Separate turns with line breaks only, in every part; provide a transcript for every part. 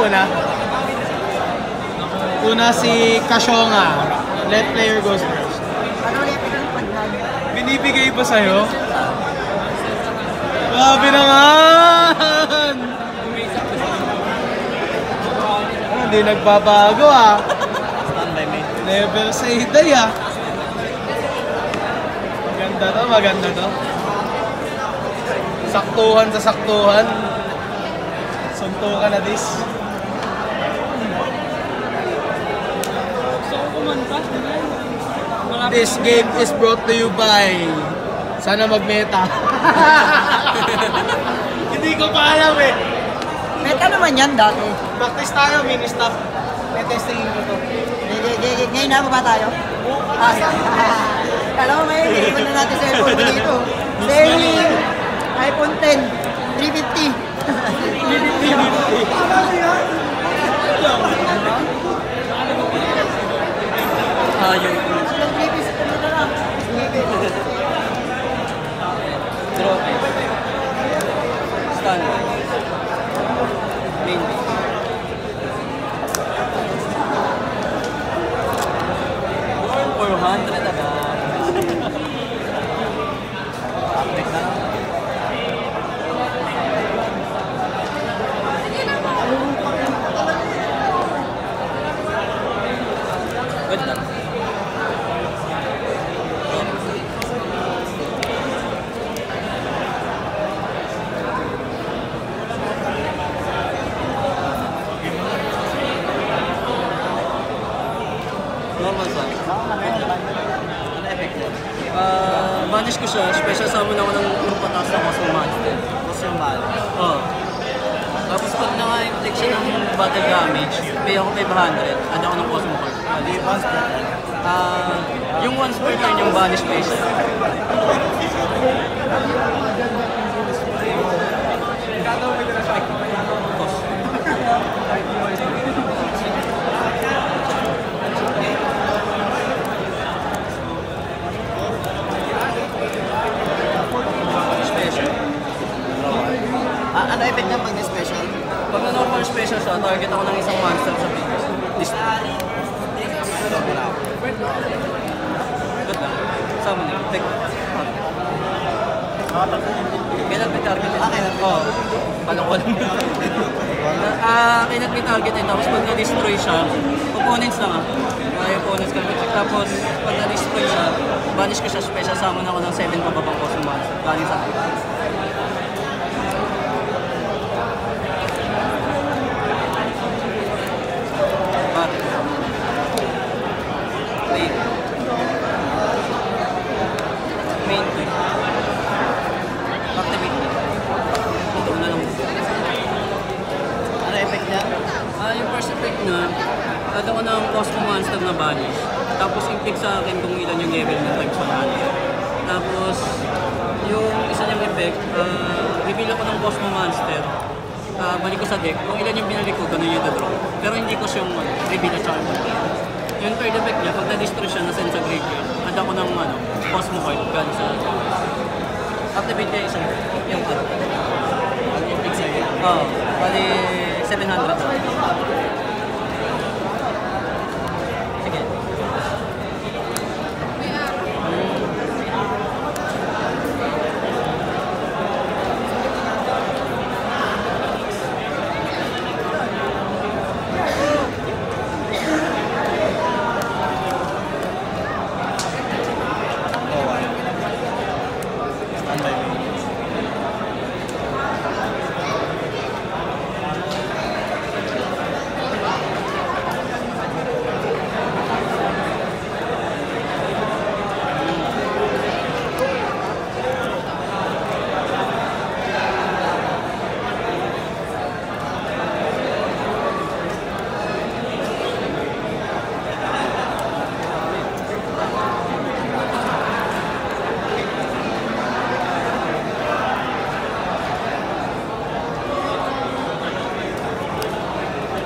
una? Una si Kashonga. Left player goes first.
Ano ulit ang paglan?
Binibigay pa sa'yo? Grabe naman! Ah, Hindi nagbabago ah. Never say die ah. Maganda to, maganda to. Saktuhan sa saktuhan. Suntukan na dis. This game is brought to you by Sana magmeta. Hindi ko pa alam eh.
Meta naman yan dati.
Practice tayo, mini stop. May testing ko to.
Ngayon na ba tayo? Ah, Alam mo may iwan na natin sa iPhone dito. Saying iPhone 10, 350. 350.
Ah, yung... siya, opponents lang ah. Mga opponents kami. Tapos pag na-destroy siya, banish ko siya special summon ako ng 7 pababang cosmo monster. Galing sa akin. But, wait. Main quick. Activate mo. Ito na lang.
Ano effect niya?
Ah, yung first effect na, add ako ng Cosmo Monster na banish. Tapos i-click sa akin kung ilan yung level ng type sa monster. Tapos, yung isa niyang effect, ah, ako ng Monster. Ah, balik ko sa deck. Kung ilan yung binalik ko, ganun yung draw. Pero hindi ko siyang ano, reveal at saka yung third effect niya, pag na-destroy siya, nasend sa graveyard, add ako ng ano, Cosmo card galing sa Activate niya isang yung ano.
Pag-effect sa'yo.
Oo, bali 700 na.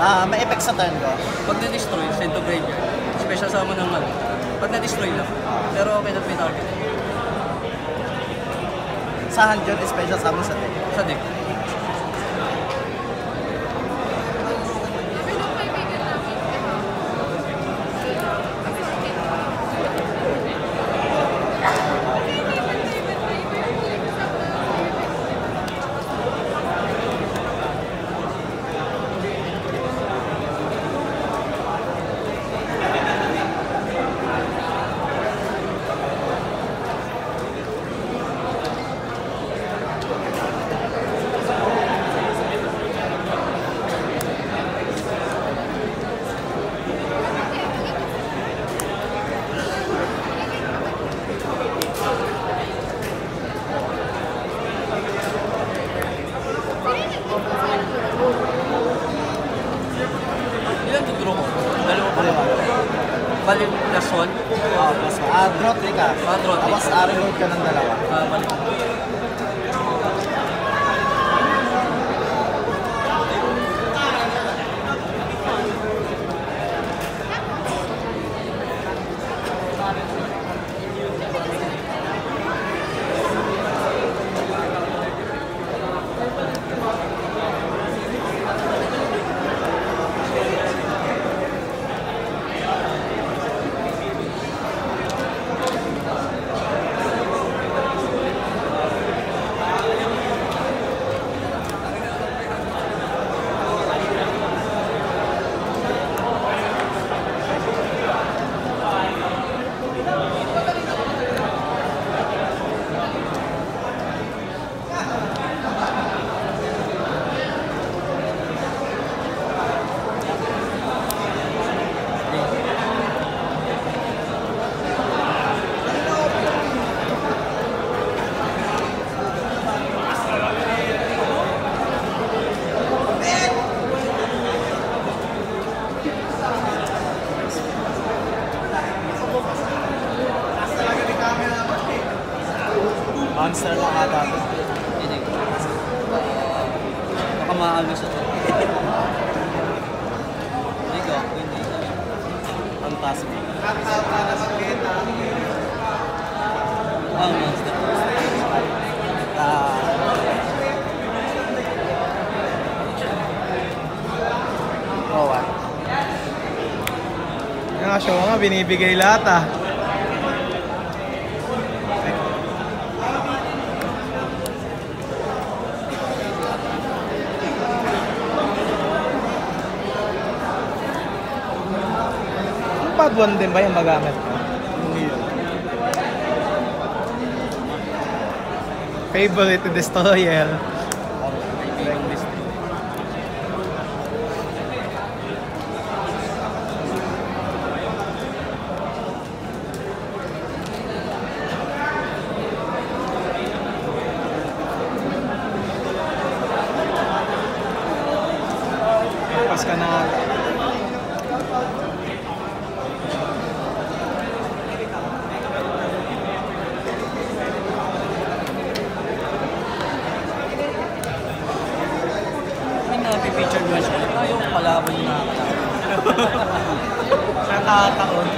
Ah, may effect sa turn ko.
Pag na-destroy, send to graveyard. Special sa ng ano. Pag na-destroy lang. Pero okay na may target.
Sa hand yun, special summon sa deck.
Sa deck.
Baliktason. Oo, oh, mas
ma. Ah, drot
ka. Ah, Tapos arinod ka ng dalawa.
Ah,
baliktason. Binibigay lahat ah. Pad one din ba yung magamit mo? Favorite destroyer. Pas ka na
May na-feature ba siya? Ayaw kalaban yung nakakalaban.
nakataon.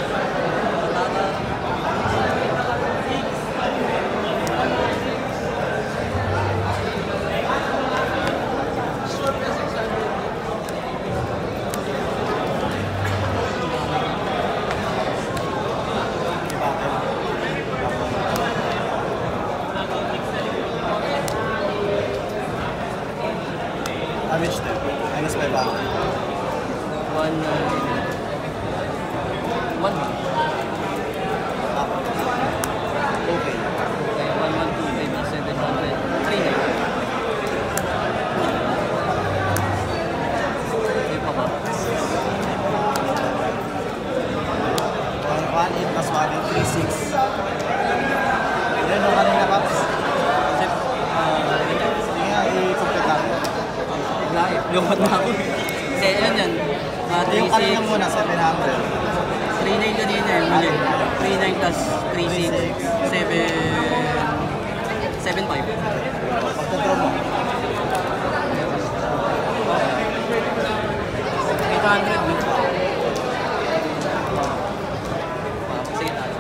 Damage din. Minus 5 ako.
One, uh, one ba?
Okay.
Okay, one, one, two, five, plus seven, hundred. Three na. May pa ba?
1, 1, 8 plus 1, 8, 3, 6. Yan o kanina, Paps.
Ah.
Sige nga, i-complete natin.
Lahat. Lumot na ako. Kasi yan yan. Ah,
Yung kanina
3-6.
muna, 700.
3-9 kanina eh. Mali. 3-9 plus 3-6. 7... 7-5.
Pagka-draw mo.
800 no? Sige tayo.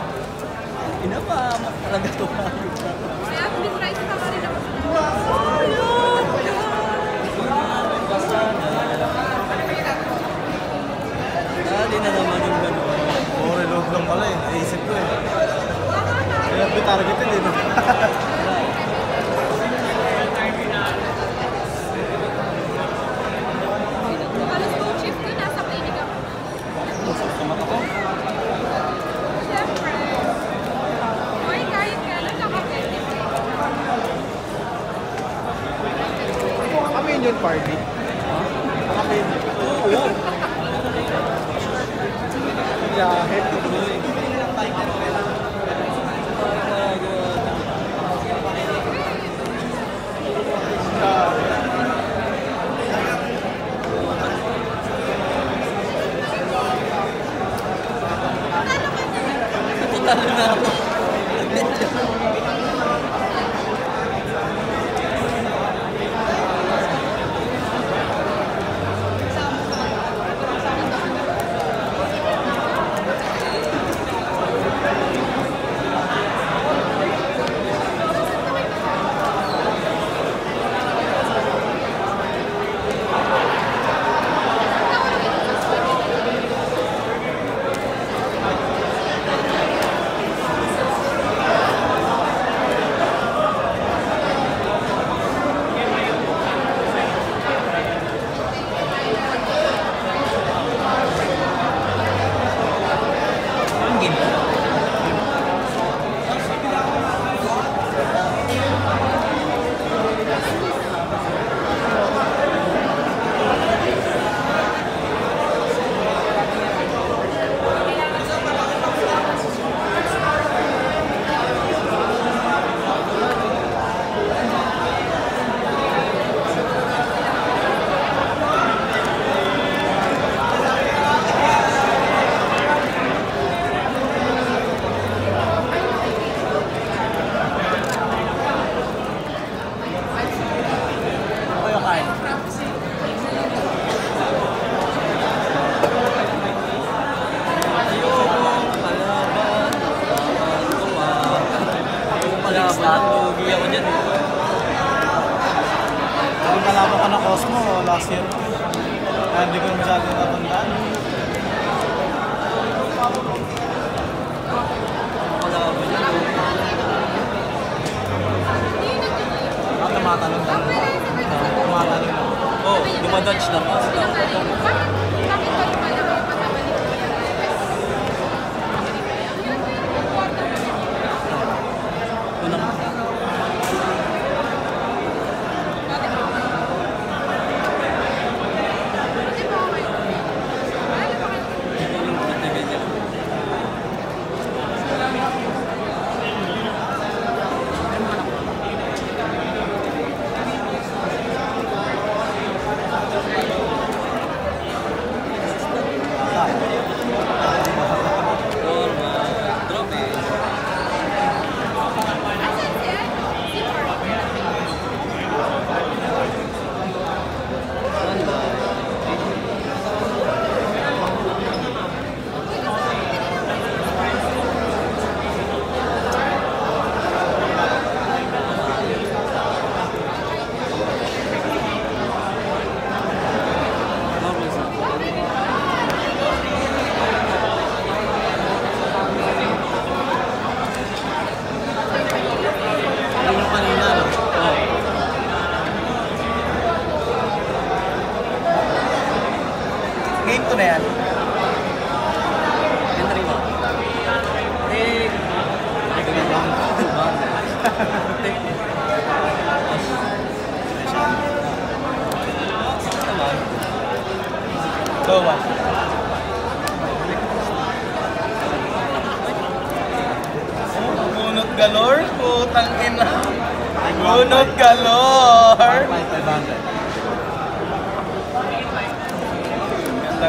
Ina pa, talaga to.
Kaya hindi ko naisip ako rin ako.
Dali na naman yung gano'n.
Oo, reload lang pala eh. Naisip ko eh. Kaya may target eh,
party.
Oo.
Jacket.
Natalo na ako. itu deh yang terima tik
Go one. Putang ina. Bunot galore.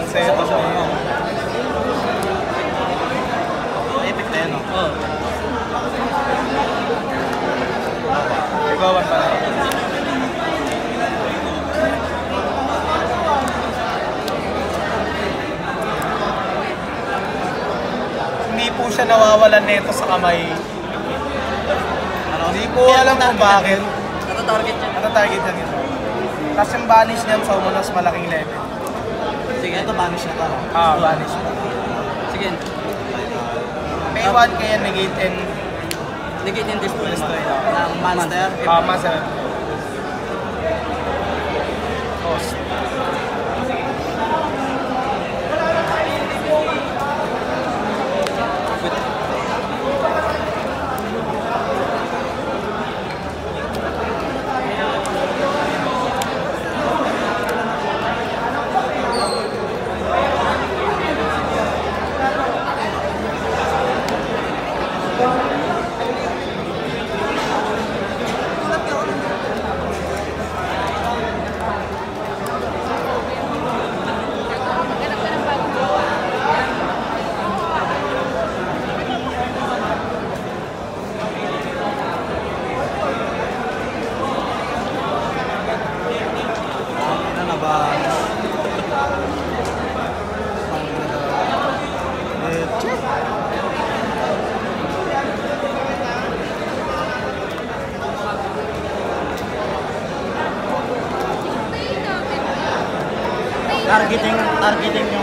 seto siya. Ayan.
Epic na yun, no?
Oo.
Ikaw ba pala? Hindi po siya nawawalan nito sa kamay.
Ano?
Hindi ko alam kung bakit.
Nata-target niya.
Nata-target niya. Tapos yung vanish niyan sa so, malaking level
banish na to. Oo,
oh, banish na.
Sige.
May 1 kaya negate and
negate and destroy.
Destroy.
Ng monster.
Oo,
ah,
monster. targeting targeting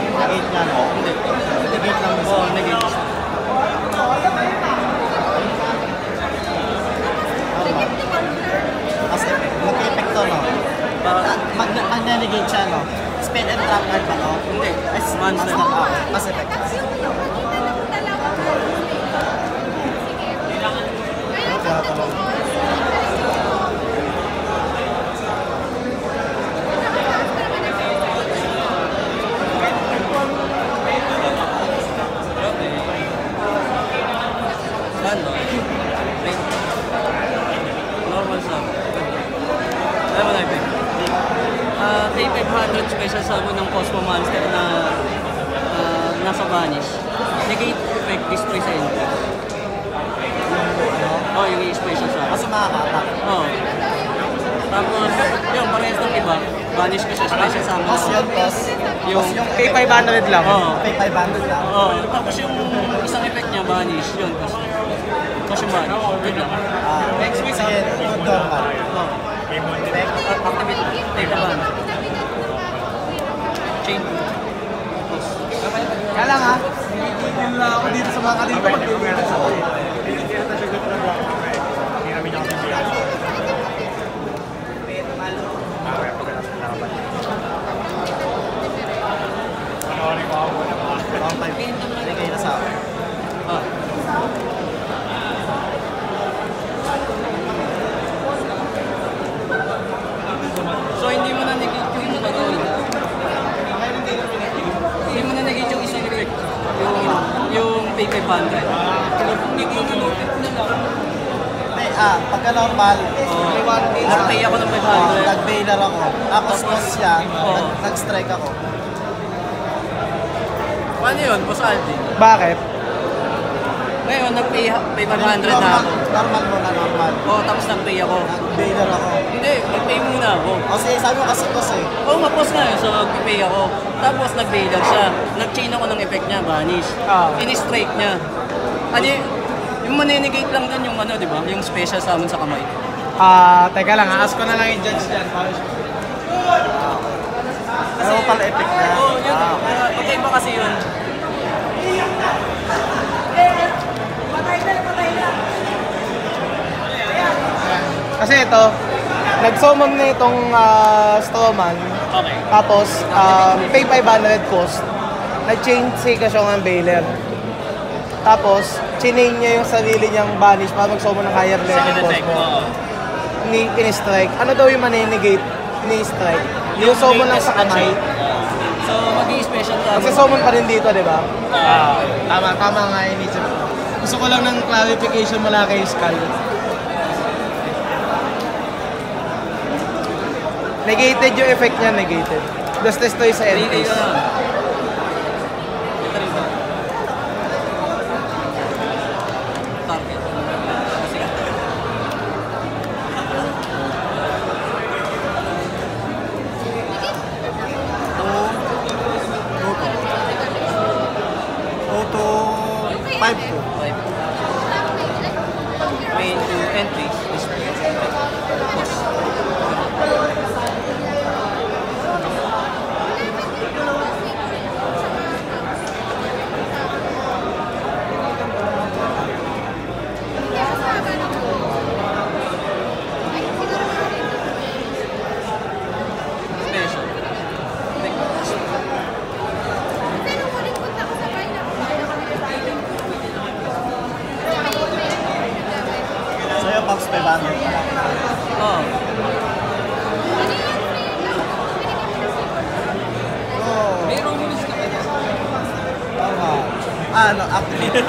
Chain. Tapos,
Kaya lang ha, hindi lang ako dito sa mga kanito mag-iwilas ako eh.
One time. Binigay na sa akin.
ah. So, hindi mo na negate yung ano gagawin. Hindi mo na negate yung isang effect. Yung, pay 500. Hindi ko na lang.
Hindi, ah, pagka normal,
Oo.
ah,
Nag-pay ako ng
ah,
500.
nag-bailer ako. Tapos toss siya, nag- nag-strike ako.
Paano yun? Boss Aldi?
Bakit?
Ngayon, nag-pay pay 500 na ako.
Normal muna, normal.
Oo, tapos nag-pay ako.
Nag-bailer ako.
Hindi, nag-pay muna ako.
Kasi sabi ko kasi toss eh.
Oo, mapos na yun. So, nag-pay ako. Tapos, nag-bailer siya. Nag-chain ako ng effect niya, vanish.
Ah.
In-strike niya. Ano yun? Yung maninegate lang dun yung ano, di ba? Yung special summon sa kamay.
Ah, teka lang, ask ko na lang yung judge dyan.
Ano pala effect na?
Oo, oh, yun.
Ah,
okay ba kasi yun?
Kasi ito, nag-summon na itong uh, Strawman,
Okay.
tapos um, pay 500 cost, nag-change siya siya ng Baylor. Tapos, chinain niya yung sarili niyang banish para mag-summon ng higher level
Second
cost mo. Ni, in-strike. Ano daw yung maninegate ni strike? Yung summon lang sa kamay.
So, mag-i-special summon.
Kasi summon pa rin dito, di ba? Ah, tama, tama nga yun. Gusto ko lang ng clarification mula kay Skull. Negated yung effect niya, negated. Tapos test to sa.
Auto 5 ko.
Five. Main to entry. Display. Pause. Special.
Sa'yo, Pops 500 pa lang.
Oh.
Oo.
Mayroong hulis ka ba?
Tama. Ah, ano, activate.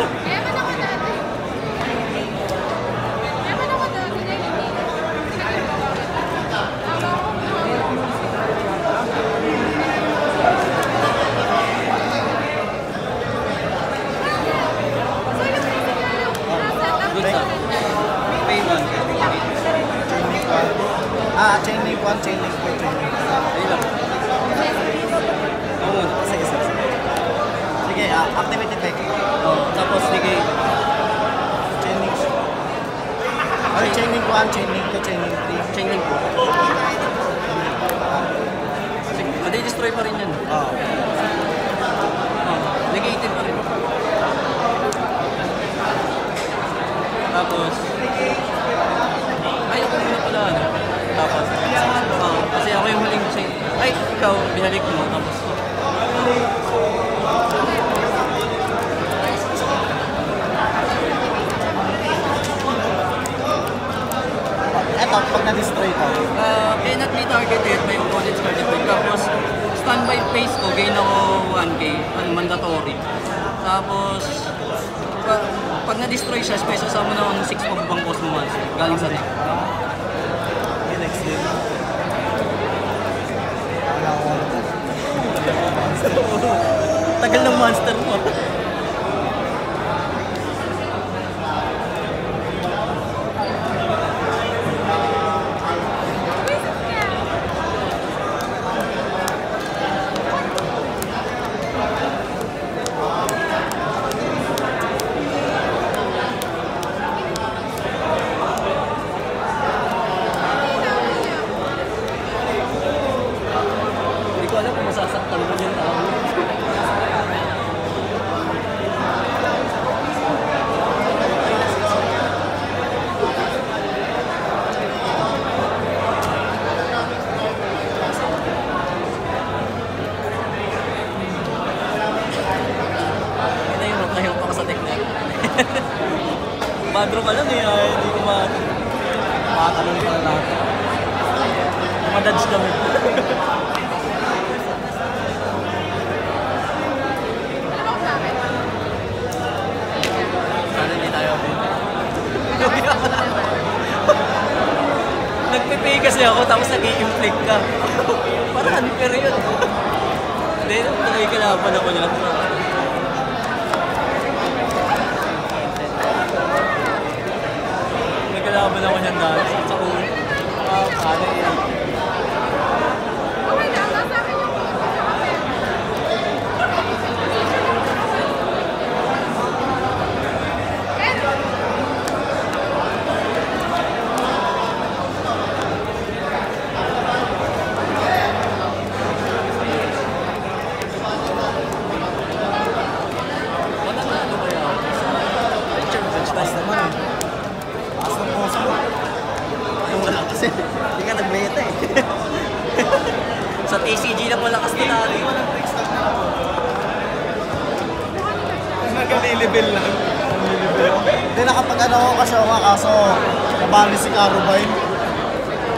Good sa. Pay one.
Chain link 1. Ah, chain link 1, chain link 2, chain link 3.
Ayun lang. Ako.
Sige, sige, sige. Sige, ah, activate effect.
Oh, tapos sige.
Chain link. Ay, chain link 1, chain link 2, chain link 3.
Chain link po. Madi-destroy pa rin yan.
Oo.
Oh, negative pa rin. Tapos, ay, ako muna pala, ano? Tapos, oh, kasi ako yung huling chain. Ay, ikaw, binalik mo. Tapos,
Eto, pag na-destroy ko,
Uh, cannot be targeted by opponent's card effect. Tapos, standby phase ko, gain ako 1k, ano, mandatory. Tapos, pag, pag na-destroy siya, special summon ako ng 6 pababang Cosmo Monster. Galing sa deck.
yung next game.
Tagal ng monster mo. naman ako niyan dahil sa ulo.
Uh, ano yun? Eh,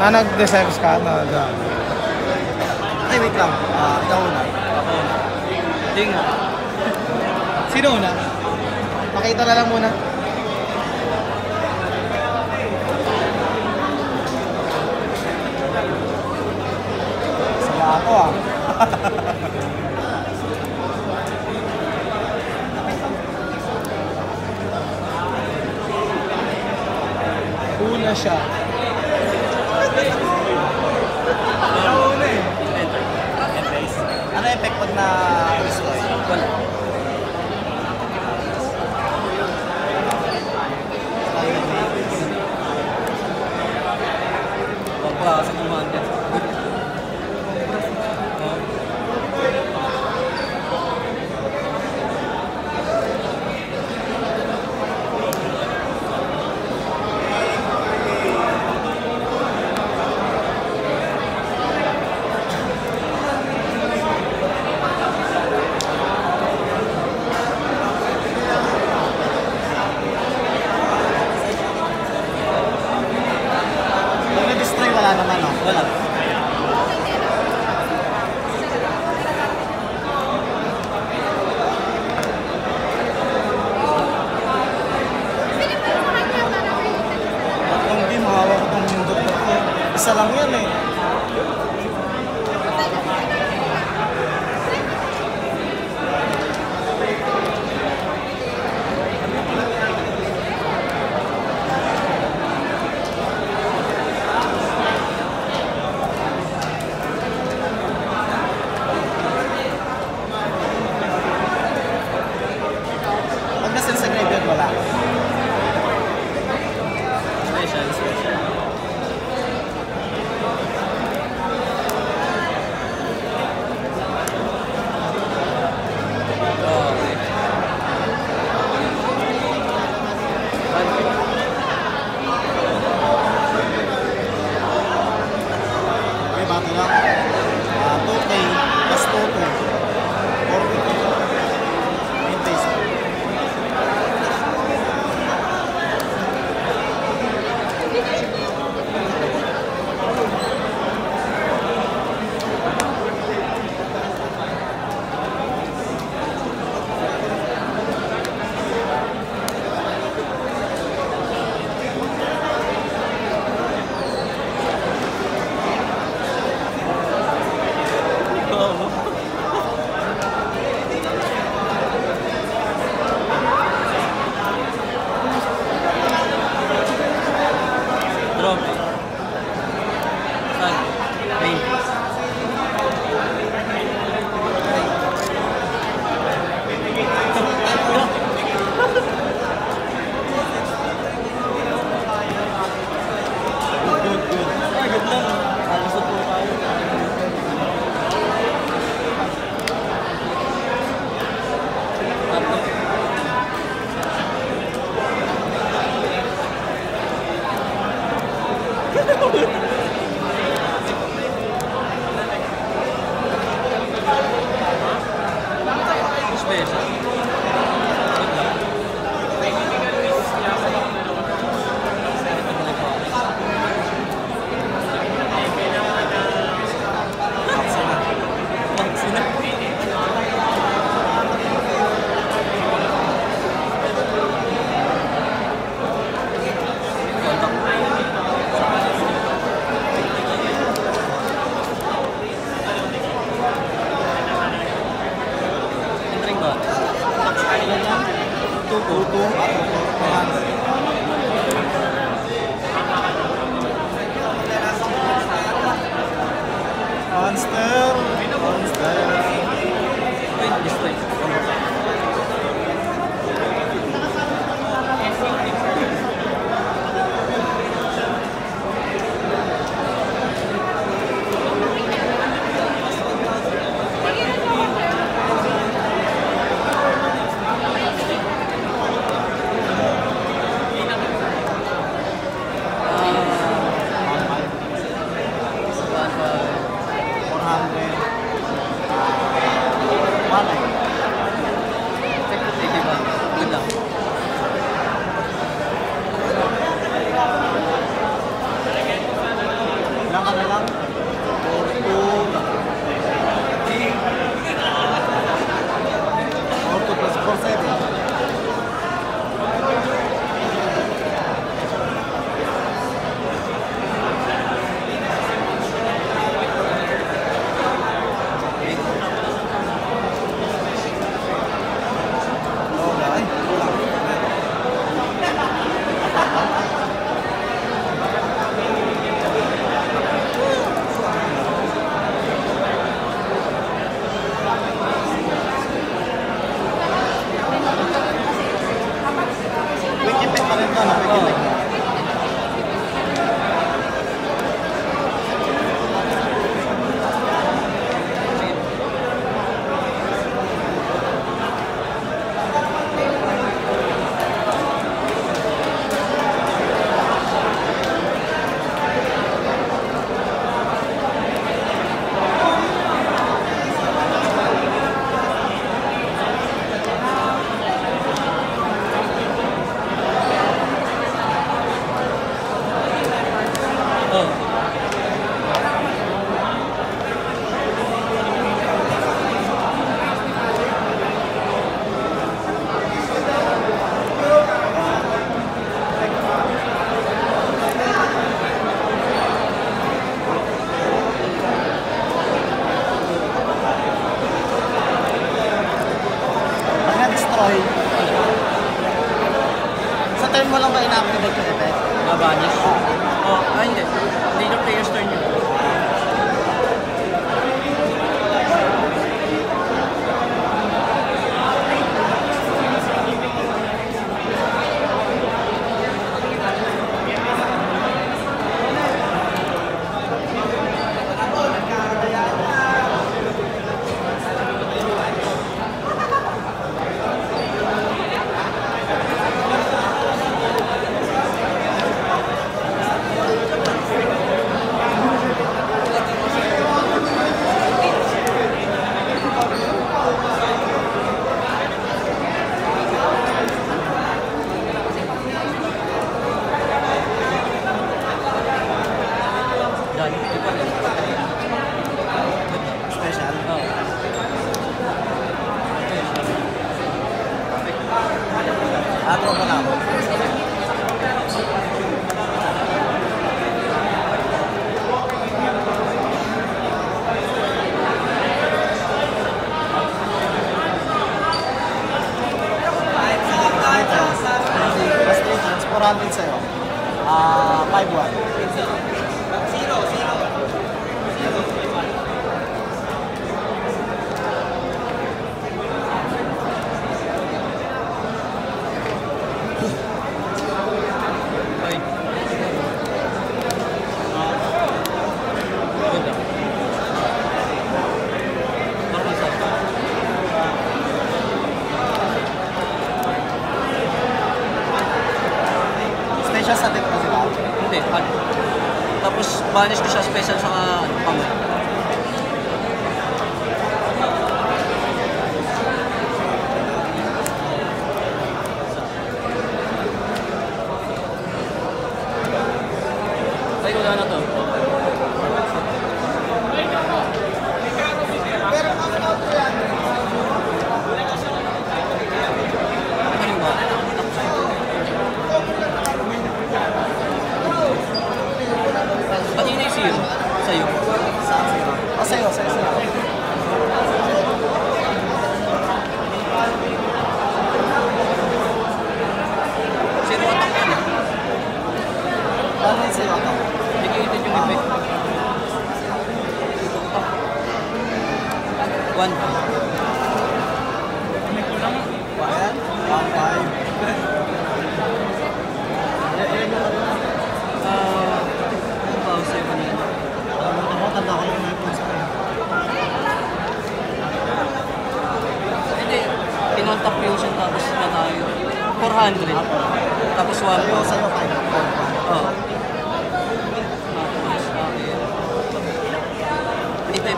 Ah, nag-deserves ka? Na, na.
Ay, wait lang. Uh, una. Ako una.
Hindi nga.
Sino una? Pakita na lang muna.
Sama ako ah.
una siya.
na
này.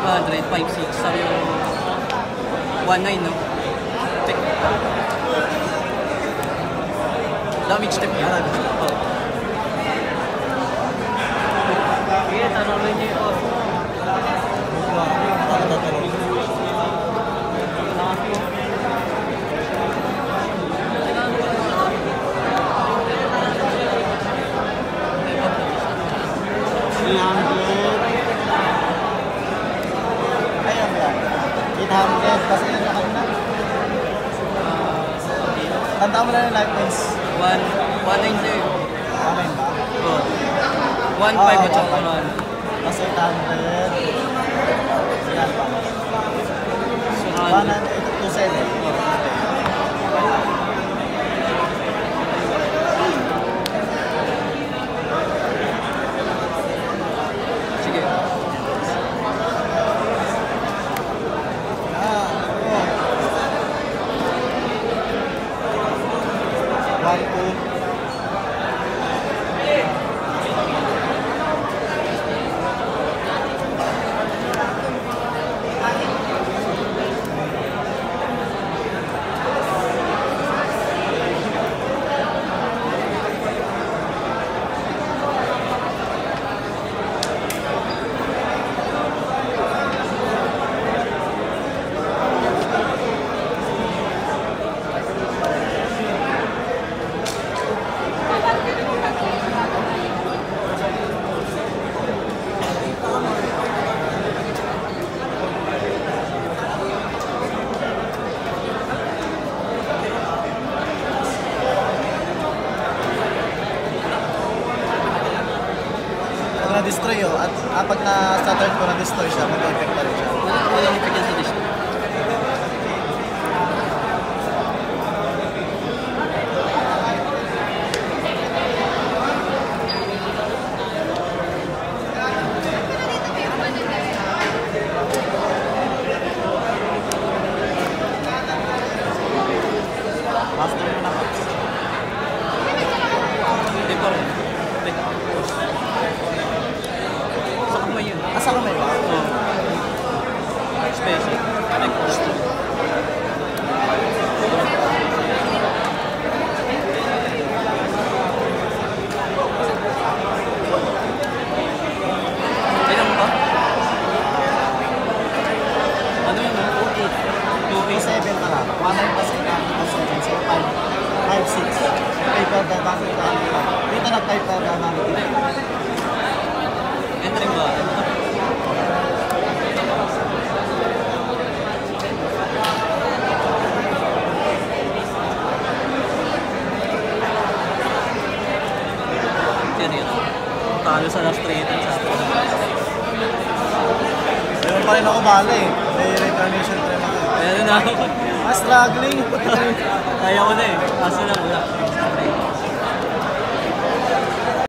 500, 5.6. Sabi ko, 1.9, no? Check. Damage check niya. Oh. Sige, tanong niyo ito.
Wow, parang tatanong. Hamlet, kasi yun na kanina. Uh, so, tanda mo na yung life is?
1, 190.
Amin ba?
Oo. 1.5 at saka 1.
Kasi Hamlet. Saan ba? 1.27.
ভাই বোন